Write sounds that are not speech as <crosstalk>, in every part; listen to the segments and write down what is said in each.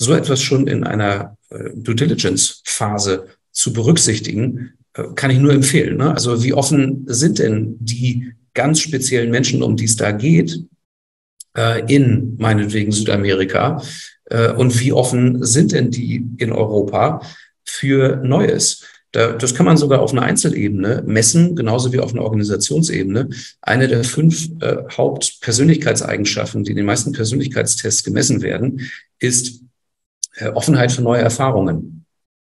so etwas schon in einer äh, Due Diligence Phase zu berücksichtigen, äh, kann ich nur empfehlen. Ne? Also wie offen sind denn die ganz speziellen Menschen, um die es da geht, äh, in meinetwegen Südamerika? Und wie offen sind denn die in Europa für Neues? Da, das kann man sogar auf einer Einzelebene messen, genauso wie auf einer Organisationsebene. Eine der fünf äh, Hauptpersönlichkeitseigenschaften, die in den meisten Persönlichkeitstests gemessen werden, ist Offenheit für neue Erfahrungen.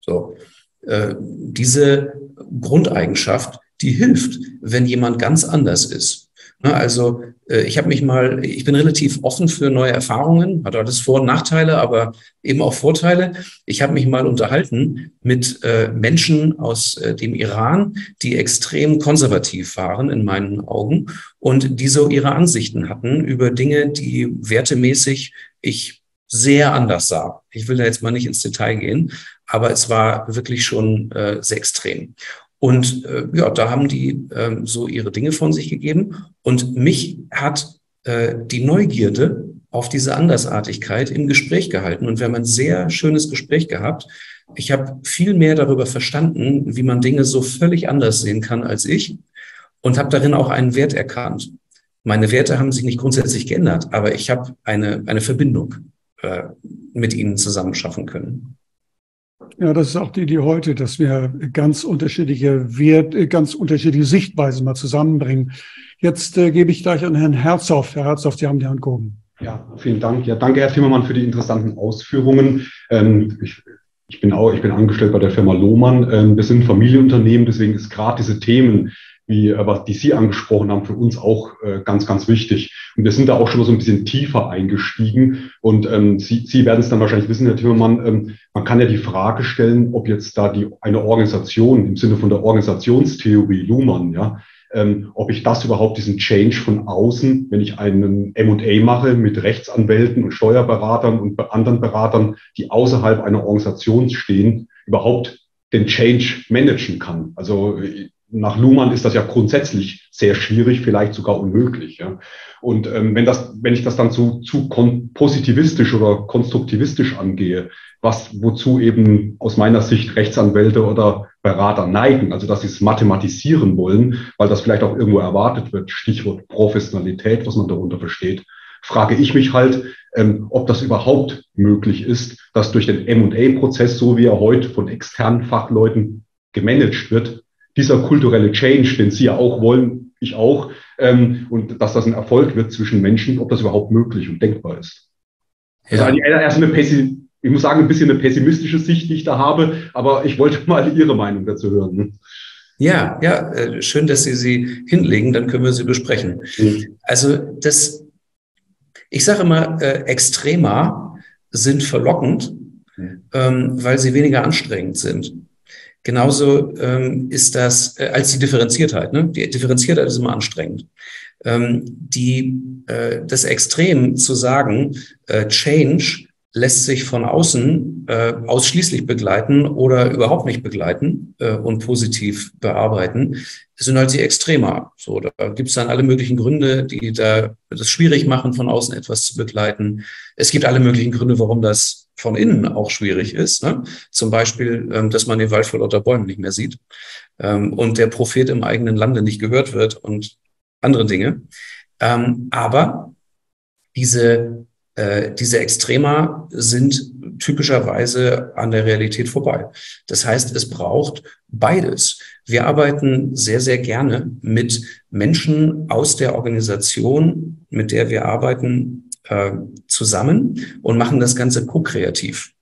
So, äh, diese Grundeigenschaft, die hilft, wenn jemand ganz anders ist. Ne, also äh, ich habe mich mal, ich bin relativ offen für neue Erfahrungen, hat alles Vor- und Nachteile, aber eben auch Vorteile. Ich habe mich mal unterhalten mit äh, Menschen aus äh, dem Iran, die extrem konservativ waren in meinen Augen und die so ihre Ansichten hatten über Dinge, die wertemäßig ich sehr anders sah. Ich will da jetzt mal nicht ins Detail gehen, aber es war wirklich schon äh, sehr extrem. Und äh, ja, da haben die äh, so ihre Dinge von sich gegeben. Und mich hat äh, die Neugierde auf diese Andersartigkeit im Gespräch gehalten. Und wir haben ein sehr schönes Gespräch gehabt. Ich habe viel mehr darüber verstanden, wie man Dinge so völlig anders sehen kann als ich und habe darin auch einen Wert erkannt. Meine Werte haben sich nicht grundsätzlich geändert, aber ich habe eine, eine Verbindung äh, mit ihnen zusammen schaffen können. Ja, das ist auch die Idee heute, dass wir ganz unterschiedliche Wert, äh, ganz unterschiedliche Sichtweisen mal zusammenbringen. Jetzt äh, gebe ich gleich an Herrn Herzog. Herr Herzog, Sie haben die Hand gehoben. Ja, vielen Dank. Ja, danke, Herr Timmermann, für die interessanten Ausführungen. Ähm, ich, ich bin auch, ich bin angestellt bei der Firma Lohmann. Ähm, wir sind ein Familienunternehmen, deswegen ist gerade diese Themen, wie äh, was die Sie angesprochen haben, für uns auch äh, ganz, ganz wichtig. Und wir sind da auch schon so ein bisschen tiefer eingestiegen. Und ähm, Sie, Sie werden es dann wahrscheinlich wissen, Herr Timmermann, ähm, man kann ja die Frage stellen, ob jetzt da die eine Organisation im Sinne von der Organisationstheorie Luhmann, ja, ähm, ob ich das überhaupt diesen Change von außen, wenn ich einen M&A mache mit Rechtsanwälten und Steuerberatern und anderen Beratern, die außerhalb einer Organisation stehen, überhaupt den Change managen kann. Also nach Luhmann ist das ja grundsätzlich sehr schwierig, vielleicht sogar unmöglich. Ja. Und ähm, wenn, das, wenn ich das dann zu, zu positivistisch oder konstruktivistisch angehe, was wozu eben aus meiner Sicht Rechtsanwälte oder Berater neigen, also dass sie es mathematisieren wollen, weil das vielleicht auch irgendwo erwartet wird, Stichwort Professionalität, was man darunter versteht, frage ich mich halt, ähm, ob das überhaupt möglich ist, dass durch den M&A-Prozess, so wie er heute von externen Fachleuten gemanagt wird, dieser kulturelle Change, den Sie ja auch wollen, ich auch, ähm, und dass das ein Erfolg wird zwischen Menschen, ob das überhaupt möglich und denkbar ist. Ja. Also erst eine Pessi ich muss sagen, ein bisschen eine pessimistische Sicht, die ich da habe, aber ich wollte <laughs> mal Ihre Meinung dazu hören. Ja, ja, äh, schön, dass Sie sie hinlegen, dann können wir sie besprechen. Mhm. Also das, ich sage immer, äh, Extrema sind verlockend, mhm. ähm, weil sie weniger anstrengend sind. Genauso ähm, ist das äh, als die Differenziertheit. Ne? Die Differenziertheit ist immer anstrengend. Ähm, die, äh, das Extrem zu sagen, äh, Change lässt sich von außen äh, ausschließlich begleiten oder überhaupt nicht begleiten äh, und positiv bearbeiten, sind halt die Extremer. So, da gibt es dann alle möglichen Gründe, die da das schwierig machen, von außen etwas zu begleiten. Es gibt alle möglichen Gründe, warum das von innen auch schwierig ist. Ne? Zum Beispiel, ähm, dass man den Wald vor lauter Bäumen nicht mehr sieht ähm, und der Prophet im eigenen Lande nicht gehört wird und andere Dinge. Ähm, aber diese, äh, diese Extrema sind typischerweise an der Realität vorbei. Das heißt, es braucht beides. Wir arbeiten sehr, sehr gerne mit Menschen aus der Organisation, mit der wir arbeiten, äh, zusammen und machen das Ganze ko-kreativ.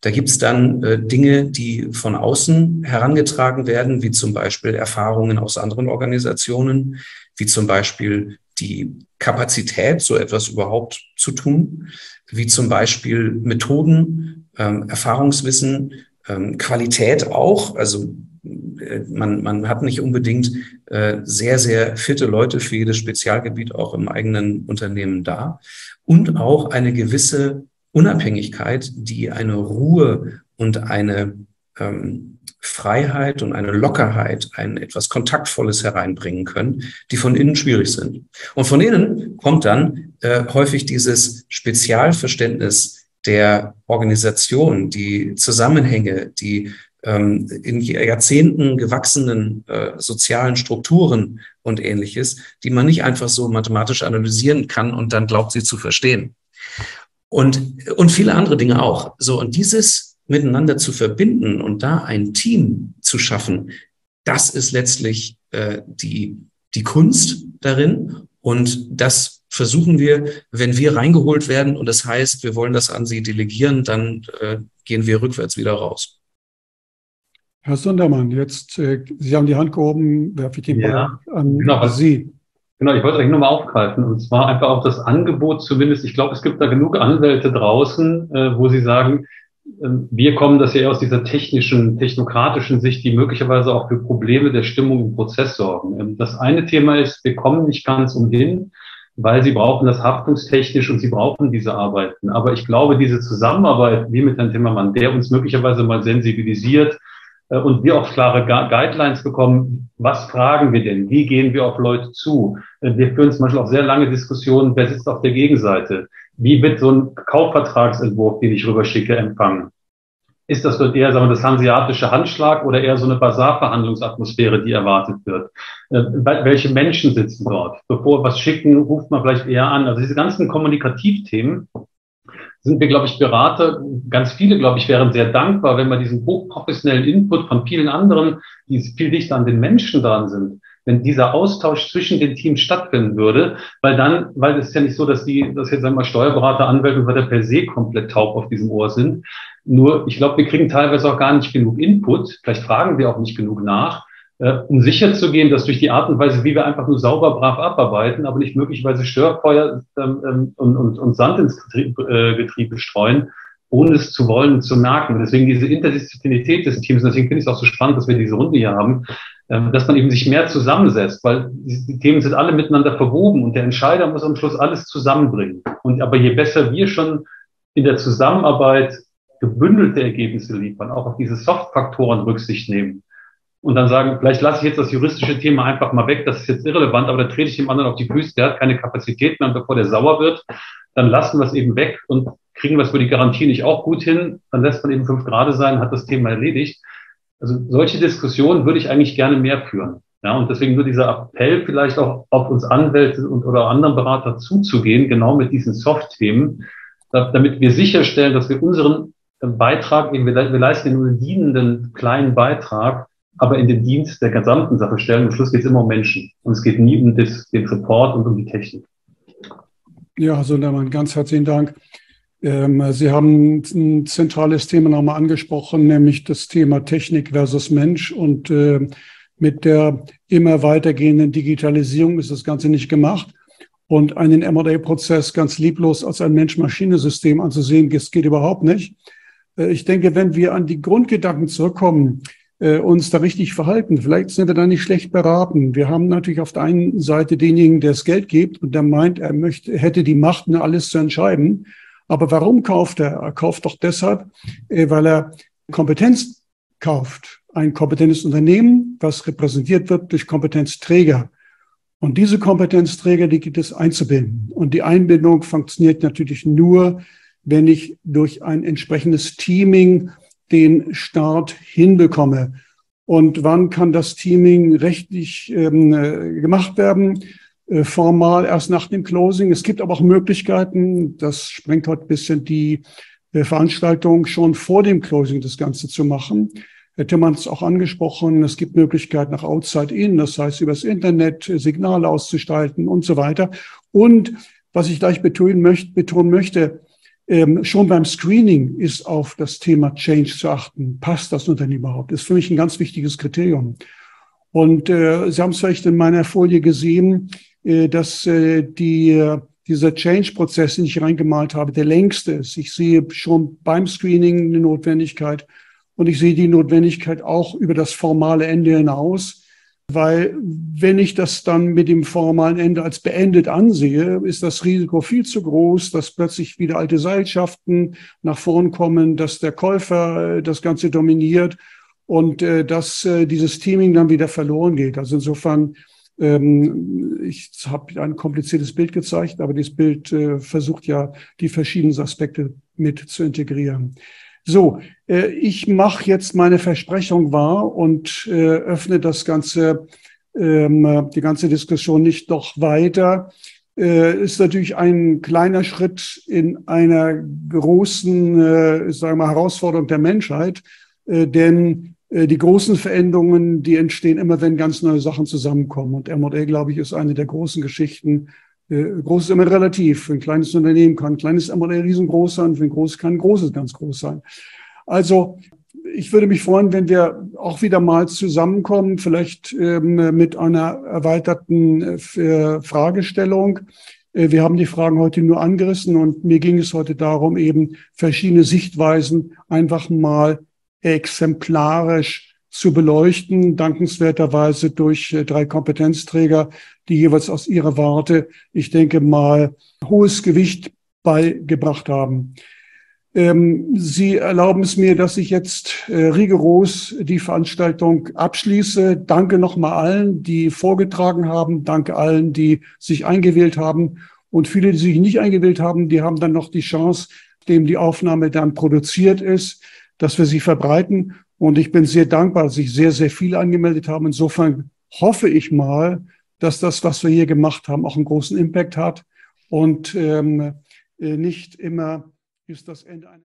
Da gibt's dann äh, Dinge, die von außen herangetragen werden, wie zum Beispiel Erfahrungen aus anderen Organisationen, wie zum Beispiel die Kapazität, so etwas überhaupt zu tun, wie zum Beispiel Methoden, ähm, Erfahrungswissen, ähm, Qualität auch. Also man, man hat nicht unbedingt äh, sehr, sehr fitte Leute für jedes Spezialgebiet auch im eigenen Unternehmen da und auch eine gewisse Unabhängigkeit, die eine Ruhe und eine ähm, Freiheit und eine Lockerheit, ein etwas Kontaktvolles hereinbringen können, die von innen schwierig sind. Und von innen kommt dann äh, häufig dieses Spezialverständnis der Organisation, die Zusammenhänge, die ähm, in Jahrzehnten gewachsenen äh, sozialen Strukturen und ähnliches, die man nicht einfach so mathematisch analysieren kann und dann glaubt, sie zu verstehen. Und, und viele andere Dinge auch. So, und dieses miteinander zu verbinden und da ein Team zu schaffen, das ist letztlich äh, die, die Kunst darin. Und das versuchen wir, wenn wir reingeholt werden und das heißt, wir wollen das an Sie delegieren, dann äh, gehen wir rückwärts wieder raus. Herr Sundermann, jetzt, äh, Sie haben die Hand gehoben, werfe ich den ja, Ball an genau, Sie. Genau, ich wollte eigentlich nochmal aufgreifen und zwar einfach auch das Angebot zumindest. Ich glaube, es gibt da genug Anwälte draußen, äh, wo sie sagen, äh, wir kommen das ja eher aus dieser technischen, technokratischen Sicht, die möglicherweise auch für Probleme der Stimmung im Prozess sorgen. Ähm, das eine Thema ist, wir kommen nicht ganz umhin, weil sie brauchen das haftungstechnisch und sie brauchen diese Arbeiten. Aber ich glaube, diese Zusammenarbeit, wie mit Herrn Timmermann, der uns möglicherweise mal sensibilisiert, äh, und wir auch klare Guidelines bekommen, was fragen wir denn? Wie gehen wir auf Leute zu? Äh, wir führen zum Beispiel auch sehr lange Diskussionen, wer sitzt auf der Gegenseite? Wie wird so ein Kaufvertragsentwurf, den ich rüberschicke, empfangen? Ist das dort eher sagen wir, das hanseatische Handschlag oder eher so eine Basarverhandlungsatmosphäre, die erwartet wird? Äh, welche Menschen sitzen dort? Bevor wir was schicken, ruft man vielleicht eher an. Also diese ganzen Kommunikativthemen, sind wir, glaube ich, Berater, ganz viele, glaube ich, wären sehr dankbar, wenn wir diesen hochprofessionellen Input von vielen anderen, die viel dichter an den Menschen dran sind, wenn dieser Austausch zwischen den Teams stattfinden würde, weil dann, weil es ist ja nicht so, dass die, dass jetzt einmal Steuerberater, Anwälte und weiter per se komplett taub auf diesem Ohr sind. Nur, ich glaube, wir kriegen teilweise auch gar nicht genug Input. Vielleicht fragen wir auch nicht genug nach äh, um sicher zu gehen, dass durch die Art und Weise, wie wir einfach nur sauber, brav abarbeiten, aber nicht möglicherweise Störfeuer ähm, ähm, und, und, und Sand ins Getriebe, äh, Getriebe streuen, ohne es zu wollen zu merken. Und deswegen diese Interdisziplinarität des Teams, und deswegen finde ich es auch so spannend, dass wir diese Runde hier haben, ähm, dass man eben sich mehr zusammensetzt, weil die, die Themen sind alle miteinander verwoben und der Entscheider muss am Schluss alles zusammenbringen. Und aber je besser wir schon in der Zusammenarbeit gebündelte Ergebnisse liefern, auch auf diese Soft-Faktoren Rücksicht nehmen, und dann sagen, vielleicht lasse ich jetzt das juristische Thema einfach mal weg, das ist jetzt irrelevant, aber da trete ich dem anderen auf die Füße, der hat keine Kapazität mehr, bevor der sauer wird, dann lassen wir es eben weg und kriegen wir es für die Garantie nicht auch gut hin, dann lässt man eben fünf Grade sein, hat das Thema erledigt. Also solche Diskussionen würde ich eigentlich gerne mehr führen. Ja, und deswegen nur dieser Appell vielleicht auch auf uns Anwälte und oder anderen Berater zuzugehen, genau mit diesen Soft-Themen, damit wir sicherstellen, dass wir unseren Beitrag, eben wir, wir leisten nur einen dienenden kleinen Beitrag, aber in den Dienst der gesamten Sache stellen. Am Schluss geht es immer um Menschen. Und es geht nie um das, den Report und um die Technik. Ja, Herr Sundermann, ganz herzlichen Dank. Ähm, Sie haben ein zentrales Thema nochmal angesprochen, nämlich das Thema Technik versus Mensch. Und äh, mit der immer weitergehenden Digitalisierung ist das Ganze nicht gemacht. Und einen M&A-Prozess ganz lieblos als ein Mensch-Maschine-System anzusehen, das geht überhaupt nicht. Äh, ich denke, wenn wir an die Grundgedanken zurückkommen, äh, uns da richtig verhalten. Vielleicht sind wir da nicht schlecht beraten. Wir haben natürlich auf der einen Seite denjenigen, der das Geld gibt und der meint, er möchte, hätte die Macht, nur alles zu entscheiden. Aber warum kauft er? Er kauft doch deshalb, äh, weil er Kompetenz kauft. Ein kompetentes Unternehmen, was repräsentiert wird durch Kompetenzträger. Und diese Kompetenzträger, die gibt es einzubinden. Und die Einbindung funktioniert natürlich nur, wenn ich durch ein entsprechendes Teaming den Start hinbekomme. Und wann kann das Teaming rechtlich ähm, äh, gemacht werden? Äh, formal erst nach dem Closing. Es gibt aber auch Möglichkeiten, das sprengt heute ein bisschen die äh, Veranstaltung, schon vor dem Closing das Ganze zu machen. Herr Timmermann hat es auch angesprochen, es gibt Möglichkeiten nach Outside In, das heißt übers Internet äh, Signale auszustalten und so weiter. Und was ich gleich betonen möchte, betonen möchte ähm, schon beim Screening ist auf das Thema Change zu achten. Passt das Unternehmen überhaupt? Ist für mich ein ganz wichtiges Kriterium. Und äh, Sie haben es vielleicht in meiner Folie gesehen, dass äh, die, dieser Change-Prozess, den ich reingemalt habe, der längste ist. Ich sehe schon beim Screening eine Notwendigkeit und ich sehe die Notwendigkeit auch über das formale Ende hinaus weil wenn ich das dann mit dem formalen Ende als beendet ansehe, ist das Risiko viel zu groß, dass plötzlich wieder alte Seilschaften nach vorn kommen, dass der Käufer äh, das Ganze dominiert und äh, dass äh, dieses Teaming dann wieder verloren geht. Also insofern Ähm, ich habe ein kompliziertes Bild gezeigt, aber dieses Bild äh, versucht ja die verschiedenen Aspekte mit zu integrieren. So, äh, ich mache jetzt meine Versprechung wahr und äh, öffne das ganze, ähm, die ganze Diskussion nicht noch weiter. Ist natürlich ein kleiner Schritt in einer großen, sagen wir, Herausforderung der Menschheit, denn äh, die großen Veränderungen, die entstehen immer, wenn ganz neue Sachen zusammenkommen. Und M&A, glaube ich, ist eine der großen Geschichten. Äh, groß ist immer relativ. Für ein kleines Unternehmen kann ein kleines M&A riesengroß sein, für ein großes kann ein großes ganz groß sein. Also ich würde mich freuen, wenn wir auch wieder mal zusammenkommen, vielleicht ähm, mit einer erweiterten äh, Fragestellung. Wir haben die Fragen heute nur angerissen und mir ging es heute darum, eben verschiedene Sichtweisen einfach mal exemplarisch zu beleuchten, dankenswerterweise durch äh, drei Kompetenzträger, die jeweils aus ihrer Warte, ich denke mal, hohes Gewicht beigebracht haben. Ähm, Sie erlauben es mir, dass ich jetzt äh, rigoros die Veranstaltung abschließe. Danke nochmal allen, die vorgetragen haben. Danke allen, die sich eingewählt haben. Und viele, die sich nicht eingewählt haben, die haben dann noch die Chance, dem die Aufnahme dann produziert ist, dass wir sie verbreiten. Und ich bin sehr dankbar, dass sich sehr, sehr viele angemeldet haben. Insofern hoffe ich mal, dass das, was wir hier gemacht haben, auch einen großen Impact hat und ähm, äh, nicht immer ist das Ende einer